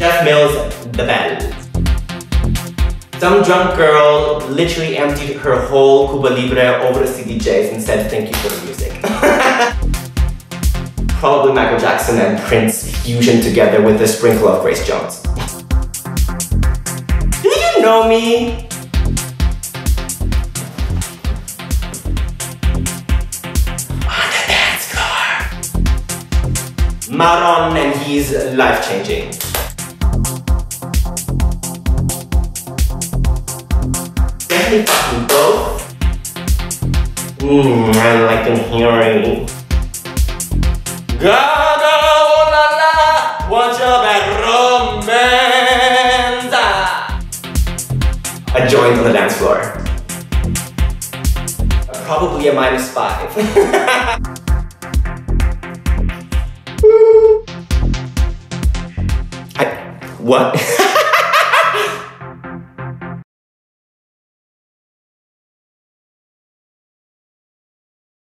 Jeff Mills, The Bell. Some drunk girl literally emptied her whole Cuba Libre over the CDJs and said thank you for the music. Probably Michael Jackson and Prince fusion together with a sprinkle of Grace Jones. Do you know me? On the dance floor. Maron and he's life-changing. Definitely fucking both. Mmm, I like them hearing. Gaga, la la, what's your bad romance? A joint on the dance floor. Probably a minus five. I, what?